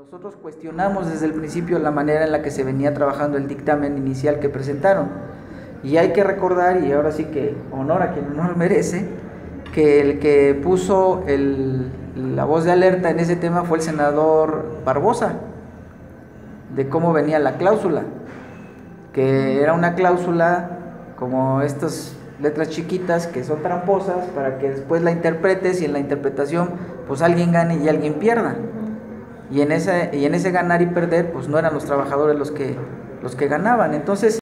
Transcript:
Nosotros cuestionamos desde el principio la manera en la que se venía trabajando el dictamen inicial que presentaron. Y hay que recordar, y ahora sí que honor a quien honor merece, que el que puso la voz de alerta en ese tema fue el senador Barbosa, de cómo venía la cláusula, que era una cláusula como estas letras chiquitas que son tramposas para que después la interpretes y en la interpretación pues alguien gane y alguien pierda. Y en ese, y en ese ganar y perder pues no eran los trabajadores los que, los que ganaban. Entonces